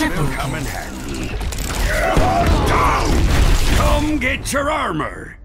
will come in handy. Down! Come get your armor!